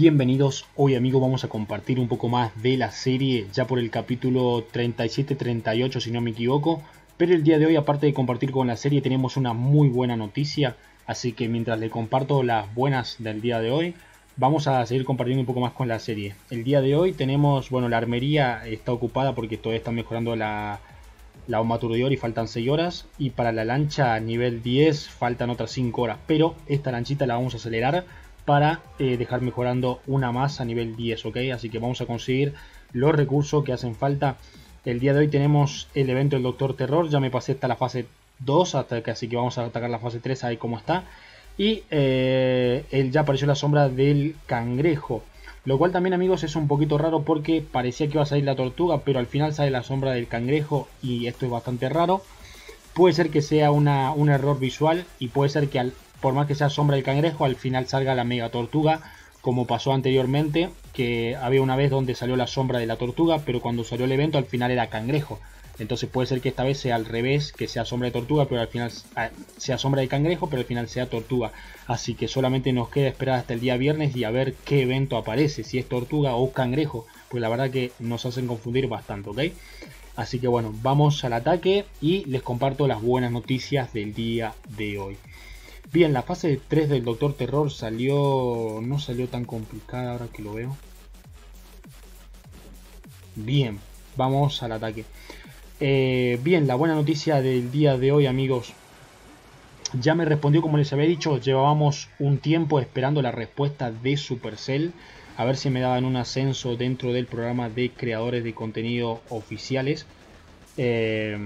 Bienvenidos, hoy amigos vamos a compartir un poco más de la serie, ya por el capítulo 37-38 si no me equivoco, pero el día de hoy aparte de compartir con la serie tenemos una muy buena noticia, así que mientras le comparto las buenas del día de hoy, vamos a seguir compartiendo un poco más con la serie. El día de hoy tenemos, bueno, la armería está ocupada porque todavía está mejorando la, la y faltan 6 horas, y para la lancha nivel 10 faltan otras 5 horas, pero esta lanchita la vamos a acelerar para eh, dejar mejorando una más a nivel 10, ¿ok? Así que vamos a conseguir los recursos que hacen falta. El día de hoy tenemos el evento del Doctor Terror, ya me pasé hasta la fase 2, hasta que, así que vamos a atacar la fase 3, ahí como está. Y eh, ya apareció la sombra del cangrejo. Lo cual también amigos es un poquito raro porque parecía que iba a salir la tortuga, pero al final sale la sombra del cangrejo y esto es bastante raro. Puede ser que sea una, un error visual y puede ser que al por más que sea sombra del cangrejo, al final salga la mega tortuga, como pasó anteriormente, que había una vez donde salió la sombra de la tortuga, pero cuando salió el evento al final era cangrejo. Entonces puede ser que esta vez sea al revés, que sea sombra de tortuga, pero al final ah, sea sombra de cangrejo, pero al final sea tortuga. Así que solamente nos queda esperar hasta el día viernes y a ver qué evento aparece, si es tortuga o cangrejo. Pues la verdad que nos hacen confundir bastante, ¿ok? Así que bueno, vamos al ataque y les comparto las buenas noticias del día de hoy. Bien, la fase 3 del Doctor Terror salió... no salió tan complicada ahora que lo veo. Bien, vamos al ataque. Eh, bien, la buena noticia del día de hoy amigos. Ya me respondió como les había dicho, llevábamos un tiempo esperando la respuesta de Supercell. A ver si me daban un ascenso dentro del programa de creadores de contenido oficiales. Eh,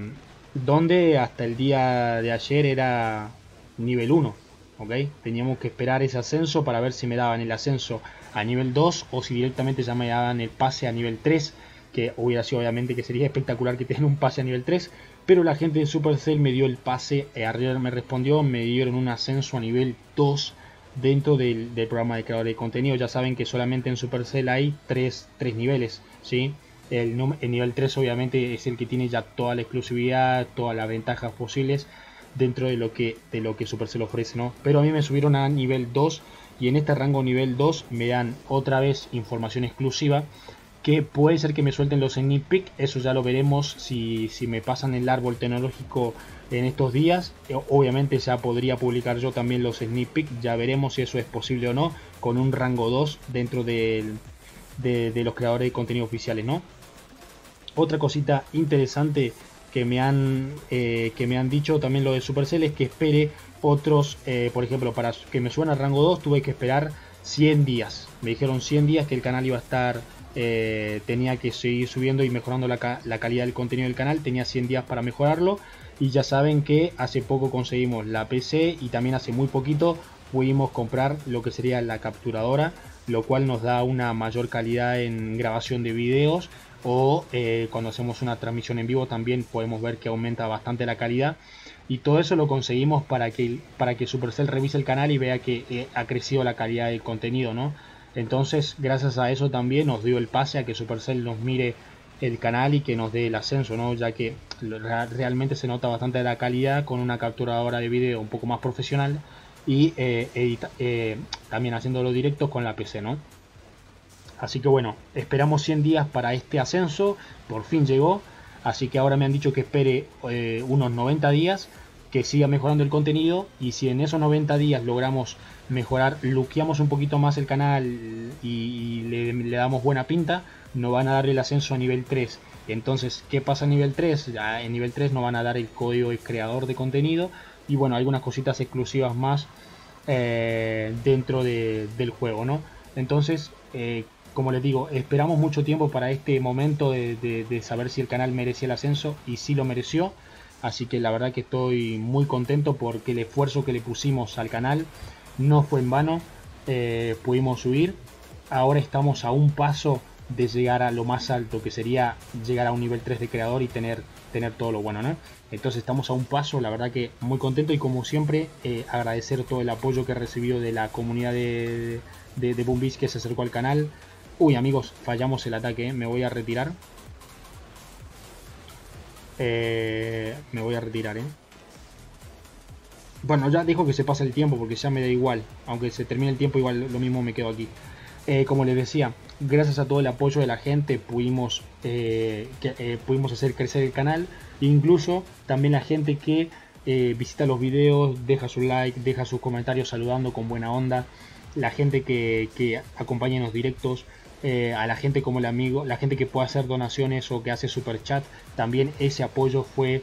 donde hasta el día de ayer era nivel 1, ¿ok? Teníamos que esperar ese ascenso para ver si me daban el ascenso a nivel 2 o si directamente ya me daban el pase a nivel 3, que hubiera sido obviamente que sería espectacular que tengan un pase a nivel 3, pero la gente de Supercell me dio el pase, eh, arriba me respondió, me dieron un ascenso a nivel 2 dentro del, programa de creador de contenido. Ya saben que solamente en Supercell hay 3, niveles, ¿sí? El, el, nivel 3 obviamente es el que tiene ya toda la exclusividad, todas las ventajas posibles dentro de lo que de lo que Supercell ofrece, ¿no? Pero a mí me subieron a nivel 2 y en este rango nivel 2 me dan otra vez información exclusiva que puede ser que me suelten los sneak peek, eso ya lo veremos si, si me pasan el árbol tecnológico en estos días. Eh, obviamente ya podría publicar yo también los sneak peek, ya veremos si eso es posible o no, con un rango 2 dentro de, de los creadores de contenido oficiales, ¿no? Otra cosita interesante que me han, eh, que me han dicho también lo de Supercell es que espere otros, eh, por ejemplo, para que me suban a rango 2 tuve que esperar 100 días. Me dijeron 100 días que el canal iba a estar, eh, tenía que seguir subiendo y mejorando la, la, calidad del contenido del canal, tenía 100 días para mejorarlo. Y ya saben que hace poco conseguimos la PC y también hace muy poquito pudimos comprar lo que sería la capturadora, lo cual nos da una mayor calidad en grabación de videos o eh, cuando hacemos una transmisión en vivo también podemos ver que aumenta bastante la calidad y todo eso lo conseguimos para que, para que Supercell revise el canal y vea que eh, ha crecido la calidad del contenido, ¿no? Entonces, gracias a eso también nos dio el pase a que Supercell nos mire el canal y que nos dé el ascenso, ¿no? Ya que realmente se nota bastante la calidad con una capturadora de vídeo un poco más profesional y eh, también haciéndolo directo con la PC, ¿no? Así que bueno, esperamos 100 días para este ascenso, por fin llegó, así que ahora me han dicho que espere eh, unos 90 días, que siga mejorando el contenido y si en esos 90 días logramos mejorar, luqueamos un poquito más el canal y, le, damos buena pinta, nos van a dar el ascenso a nivel 3. Entonces, ¿qué pasa a nivel 3? Ya en nivel 3 nos van a dar el código de creador de contenido y bueno, algunas cositas exclusivas más eh, dentro del juego, ¿no? Entonces, eh, como les digo, esperamos mucho tiempo para este momento de, saber si el canal merecía el ascenso y si lo mereció. Así que la verdad que estoy muy contento porque el esfuerzo que le pusimos al canal no fue en vano. Eh, pudimos subir. Ahora estamos a un paso de llegar a lo más alto, que sería llegar a un nivel 3 de creador y tener, tener todo lo bueno, ¿no? Entonces estamos a un paso, la verdad que muy contento y como siempre eh, agradecer todo el apoyo que he recibido de la comunidad de, de, de que se acercó al canal, Uy, amigos, fallamos el ataque, ¿eh? me voy a retirar. Eh, me voy a retirar, ¿eh? Bueno, ya dijo que se pasa el tiempo porque ya me da igual. Aunque se termine el tiempo, igual lo mismo me quedo aquí. Eh, como les decía, gracias a todo el apoyo de la gente pudimos, pudimos hacer crecer el canal. Incluso también la gente que visita los videos, deja su like, deja sus comentarios saludando con buena onda. La gente que acompaña en los directos, a la gente como el amigo, la gente que puede hacer donaciones o que hace super chat, también ese apoyo fue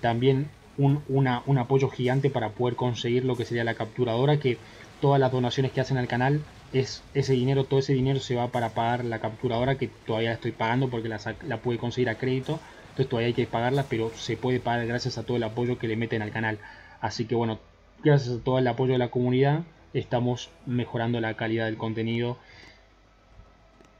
también un, un apoyo gigante para poder conseguir lo que sería la capturadora que todas las donaciones que hacen al canal es ese dinero, todo ese dinero se va para pagar la capturadora que todavía estoy pagando porque la, la pude conseguir a crédito, entonces todavía hay que pagarla, pero se puede pagar gracias a todo el apoyo que le meten al canal. Así que bueno, gracias a todo el apoyo de la comunidad estamos mejorando la calidad del contenido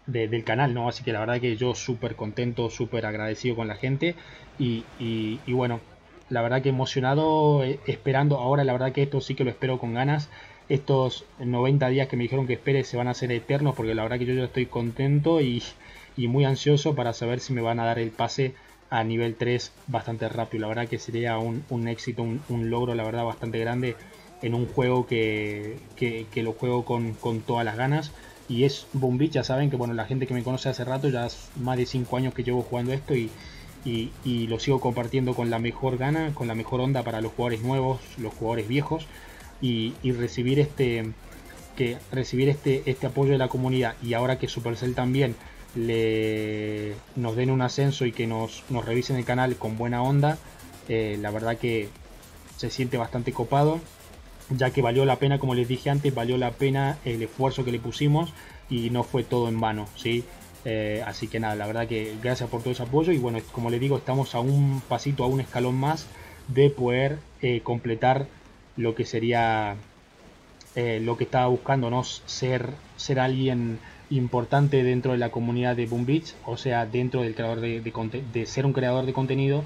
del canal, ¿no? Así que la verdad que yo súper contento, súper agradecido con la gente y, y, y bueno, la verdad que emocionado, eh, esperando, ahora la verdad que esto sí que lo espero con ganas estos 90 días que me dijeron que espere se van a hacer eternos porque la verdad que yo estoy contento y, muy ansioso para saber si me van a dar el pase a nivel 3 bastante rápido. La verdad que sería un, éxito, un, logro, la verdad, bastante grande en un juego que, lo juego con, todas las ganas. Y es ya saben que bueno, la gente que me conoce hace rato, ya es más de 5 años que llevo jugando esto y, y, y, lo sigo compartiendo con la mejor gana, con la mejor onda para los jugadores nuevos, los jugadores viejos y, recibir este que recibir este, este apoyo de la comunidad. Y ahora que Supercell también le, nos den un ascenso y que nos, nos revisen el canal con buena onda, eh, la verdad que se siente bastante copado, ya que valió la pena, como les dije antes, valió la pena el esfuerzo que le pusimos y no fue todo en vano, ¿sí? Eh, así que nada, la verdad que gracias por todo ese apoyo y bueno, como les digo, estamos a un pasito, a un escalón más de poder eh, completar lo que sería eh, lo que estaba buscando, ¿no? Ser, ser alguien importante dentro de la comunidad de Boom Beach, o sea, dentro del creador de, de, ser un creador de contenido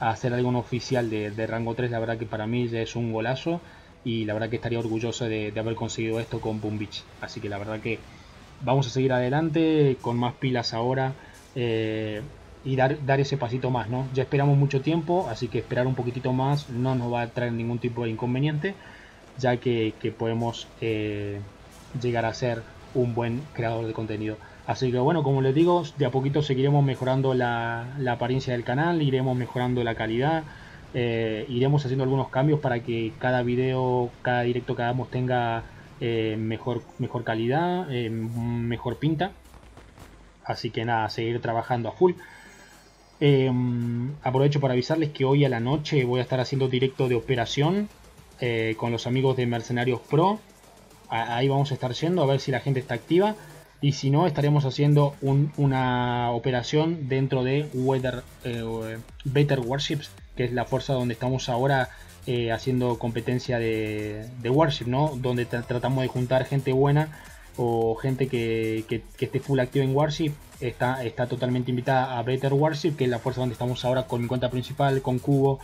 a ser algo oficial de, rango 3, la verdad que para mí ya es un golazo y la verdad que estaría orgulloso de, haber conseguido esto con Boom Beach. Así que la verdad que vamos a seguir adelante con más pilas ahora. Eh, y dar, dar ese pasito más, ¿no? Ya esperamos mucho tiempo, así que esperar un poquitito más no nos va a traer ningún tipo de inconveniente, ya que, podemos eh, llegar a ser un buen creador de contenido. Así que bueno, como les digo, de a poquito seguiremos mejorando la, apariencia del canal, iremos mejorando la calidad, eh, iremos haciendo algunos cambios para que cada video, cada directo que hagamos tenga eh, mejor, mejor calidad, mejor pinta. Así que nada, seguir trabajando a full. Em, aprovecho para avisarles que hoy a la noche voy a estar haciendo directo de operación eh, con los amigos de Mercenarios Pro. ahí vamos a estar yendo a ver si la gente está activa. Y si no, estaremos haciendo una operación dentro de Weather, eh, Better Warships, que es la fuerza donde estamos ahora eh, haciendo competencia de, Warship, ¿no? Donde tratamos de juntar gente buena o gente que, esté full activa en Warship está, está totalmente invitada a Better Warship, que es la fuerza donde estamos ahora con mi cuenta principal, con Cubo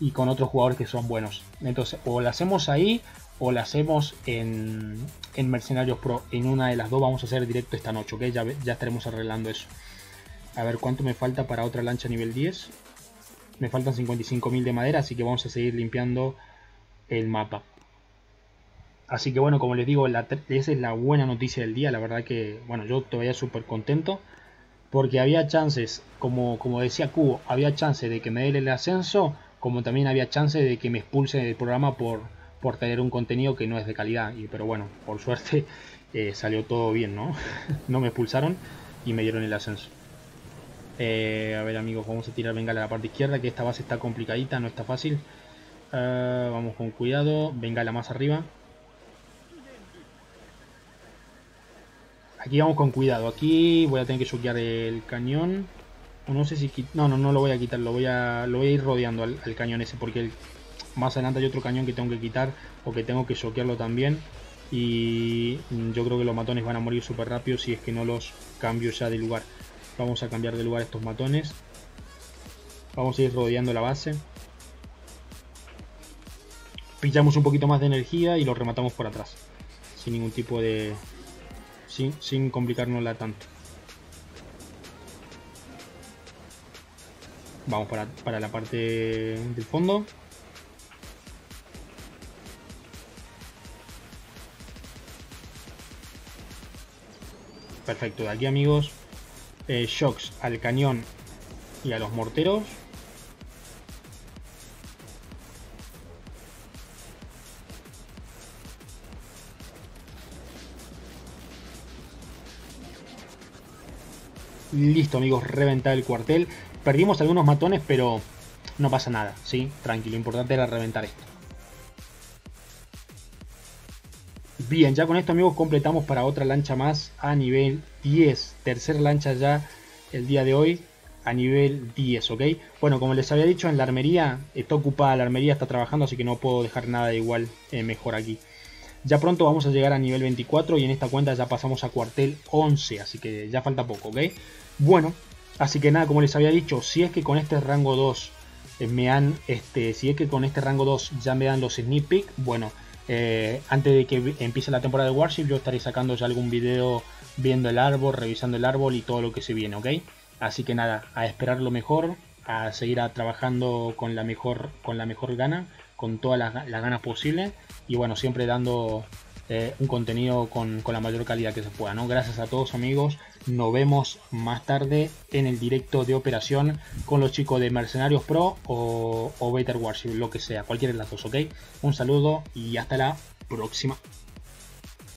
y con otros jugadores que son buenos. Entonces, o la hacemos ahí o la hacemos en, en Mercenarios Pro. En una de las dos vamos a hacer directo esta noche, ¿ok? Ya, ya estaremos arreglando eso. A ver cuánto me falta para otra lancha nivel 10. Me faltan 55.000 de madera, así que vamos a seguir limpiando el mapa. Así que bueno, como les digo, esa es la buena noticia del día. La verdad que, bueno, yo todavía súper contento. Porque había chances, como, como decía Cubo, había chances de que me dé el ascenso. Como también había chances de que me expulsen del programa por, por tener un contenido que no es de calidad. Y, pero bueno, por suerte eh, salió todo bien, ¿no? no me expulsaron y me dieron el ascenso. Eh, a ver amigos, vamos a tirar bengala a la parte izquierda, que esta base está complicadita, no está fácil. Eh, vamos con cuidado, bengala más arriba. Aquí vamos con cuidado. Aquí voy a tener que choquear el cañón. no sé si... No, no, no lo voy a quitar. Lo voy a, lo voy a ir rodeando al, cañón ese. Porque más adelante hay otro cañón que tengo que quitar. O que tengo que choquearlo también. Y yo creo que los matones van a morir súper rápido si es que no los cambio ya de lugar. Vamos a cambiar de lugar estos matones. Vamos a ir rodeando la base. Pillamos un poquito más de energía y lo rematamos por atrás. Sin ningún tipo de, sin, sin complicárnosla tanto. Vamos para, para la parte del fondo. Perfecto, de aquí amigos, eh, shocks al cañón y a los morteros. Listo amigos, reventar el cuartel. Perdimos algunos matones, pero no pasa nada, ¿sí? Tranquilo, importante era reventar esto. Bien, ya con esto amigos completamos para otra lancha más a nivel 10. Tercera lancha ya el día de hoy a nivel 10, ¿ok? Bueno, como les había dicho, en la armería está ocupada, la armería está trabajando, así que no puedo dejar nada igual eh, mejor aquí. Ya pronto vamos a llegar a nivel 24 y en esta cuenta ya pasamos a cuartel 11, así que ya falta poco, ¿ok? Bueno, así que nada, como les había dicho, si es que con este rango 2 eh, me han, este, si es que con este rango 2 ya me dan los sneak peek, bueno, eh, antes de que empiece la temporada de Warship yo estaré sacando ya algún video viendo el árbol, revisando el árbol y todo lo que se viene, ¿ok? Así que nada, a esperar lo mejor, a seguir trabajando con la mejor, con la mejor gana, con todas las, ganas posibles y bueno, siempre dando eh, un contenido con, la mayor calidad que se pueda, ¿no? Gracias a todos amigos, nos vemos más tarde en el directo de operación con los chicos de Mercenarios Pro o, o Better Warship, lo que sea, cualquiera de las dos, ¿ok? Un saludo y hasta la próxima.